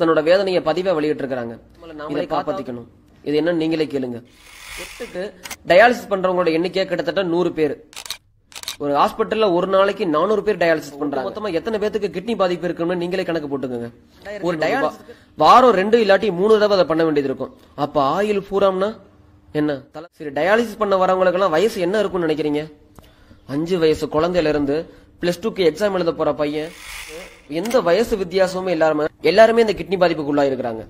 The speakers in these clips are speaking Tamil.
தன்னோட வேதனையை பதிவா வெளியிட்டு இருக்காங்க காப்பாத்திக்கணும். இது என்ன நீங்களே கேளுங்க. ஒட்டுக்கு டயாலிசிஸ் பண்றவங்களோட எண்ணிக்கை கிட்டத்தட்ட நூறு பேர். ஒரு ஹாஸ்பிட்டல்ல ஒரு நாளைக்கு நானூறு பேர் டயாலிசிஸ் பண்றாங்க. மொத்தமா எத்தனை பேத்துக்கு கிட்னி பாதிப்பு இருக்குன்னு நீங்களே கணக்கு போட்டுக்கோங்க. ஒரு டயாலிசிஸ் வாரம் ரெண்டு இல்லாட்டி மூணு தடவை அதை பண்ண வேண்டியது இருக்கும். அப்ப ஆயில் பூராம்னா என்ன? சரி டயாலிசிஸ் பண்ண வரவங்களுக்கு எல்லாம் வயசு என்ன இருக்கும்னு நினைக்கிறீங்க? அஞ்சு வயசு குழந்தையில இருந்து பிளஸ் டூக்கு எக்ஸாம் எழுத போற பையன். எந்த வயசு வித்தியாசமுமே இல்லாம எல்லாருமே இந்த கிட்னி பாதிப்புக்குள்ளா இருக்கிறாங்க.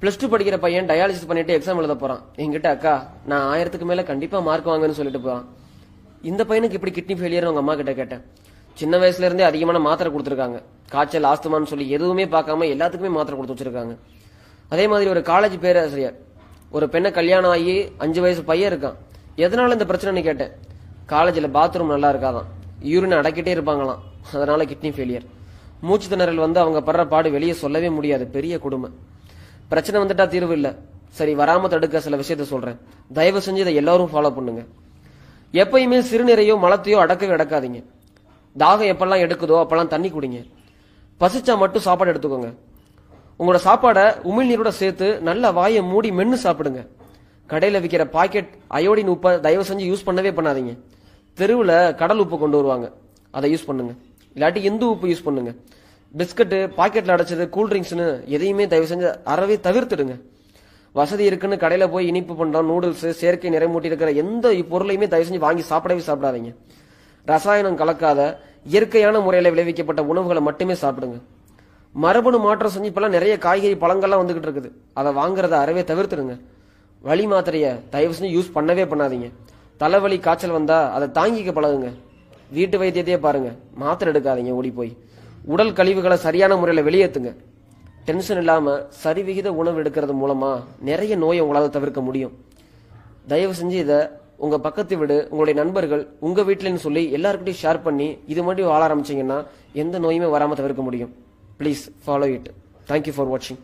பிளஸ் டூ படிக்கிற பையன் டயாலிசிஸ் பண்ணிட்டு எக்ஸாம் எழுத போறான். என்கிட்ட அக்கா நான் ஆயிரத்துக்கு மேல கண்டிப்பா மார்க் வாங்குன்னு சொல்லிட்டு போறான். இந்த பையனுக்கு இப்படி கிட்னி ஃபெயிலியர் அவங்க அம்மா கிட்ட கேட்டேன். சின்ன வயசுல இருந்தே அதிகமான மாத்திரை கொடுத்துருக்காங்க. காய்ச்சல் ஆஸ்துமான்னு சொல்லி எதுவுமே பார்க்காம எல்லாத்துக்குமே மாத்திரை கொடுத்து வச்சிருக்காங்க. அதே மாதிரி ஒரு காலேஜ் பேராசிரியர். ஒரு பெண்ணை கல்யாணம் ஆகி அஞ்சு வயசு பையன் இருக்கான். எதனால இந்த பிரச்சனைன்னு கேட்டேன். காலேஜில் பாத்ரூம் நல்லா இருக்காதான். யூரின் அடக்கிட்டே இருப்பாங்களாம். அதனால கிட்னி ஃபெயிலியர் மூச்சு திணறல் வந்து அவங்க படுற பாடு வெளியே சொல்லவே முடியாது. பெரிய கொடுமை. பிரச்சனை வந்துட்டா தீர்வு இல்லை. சரி வராம தடுக்க சில விஷயத்த சொல்றேன். தயவு செஞ்சு இதை எல்லாரும் ஃபாலோ பண்ணுங்க. எப்பயுமே சிறுநீரையோ மலத்தையோ அடக்கவே அடக்காதீங்க. தாகம் எப்பெல்லாம் எடுக்குதோ அப்பெல்லாம் தண்ணி குடிங்க. பசிச்சா மட்டும் சாப்பாடு எடுத்துக்கோங்க. உங்களோட சாப்பாடை உமிழ்நீரோட சேர்த்து நல்ல வாயை மூடி மென்னு சாப்பிடுங்க. கடையில் விற்கிற பாக்கெட் அயோடின் உப்பை தயவு செஞ்சு யூஸ் பண்ணவே பண்ணாதீங்க. தெருவில் கடல் உப்பு கொண்டு வருவாங்க. அதை யூஸ் பண்ணுங்கள் இல்லாட்டி எந்த உப்பு யூஸ் பண்ணுங்க. பிஸ்கட்டு பாக்கெட்டில் அடைச்சது கூல்ட்ரிங்க்ஸ்னு எதையுமே தயவு செஞ்சு அறவே தவிர்த்துடுங்க. வசதி இருக்குன்னு கடையில் போய் இனிப்பு பண்ணுறோம் நூடுல்ஸ் செயற்கை நிறைமூட்டி இருக்கிற எந்த பொருளையுமே தயவு செஞ்சு வாங்கி சாப்பிடவே சாப்பிடாதீங்க. ரசாயனம் கலக்காத இயற்கையான முறையில் விளைவிக்கப்பட்ட உணவுகளை மட்டுமே சாப்பிடுங்க. மரபணு மாற்றம் செஞ்சு இப்பெல்லாம் நிறைய காய்கறி பழங்கள்லாம் வந்துகிட்டு இருக்குது. அதை வாங்குறத அறவே தவிர்த்துடுங்க. வழி மாத்திரையை தயவு செஞ்சு யூஸ் பண்ணவே பண்ணாதீங்க. தலைவலி காய்ச்சல் வந்தால் அதை தாங்கிக்க பழகுங்க. வீட்டு வைத்தியத்தையே பாருங்க. மாத்திரை எடுக்காதீங்க ஓடி போய் உடல் கழிவுகளை சரியான முறையில் வெளியேற்றுங்க டென்ஷன் இல்லாம சரிவிகித உணவு எடுக்கிறது மூலமா நிறைய நோயை உங்களால் தவிர்க்க முடியும். தயவு செஞ்சு இதை உங்க பக்கத்து வீடு உங்களுடைய நண்பர்கள் உங்க வீட்டிலன்னு சொல்லி எல்லாருக்கிட்டையும் ஷேர் பண்ணி இது மட்டும் வாழ ஆரம்பிச்சீங்கன்னா எந்த நோயுமே வராமல் தவிர்க்க முடியும். Please follow it thank you for வாட்சிங்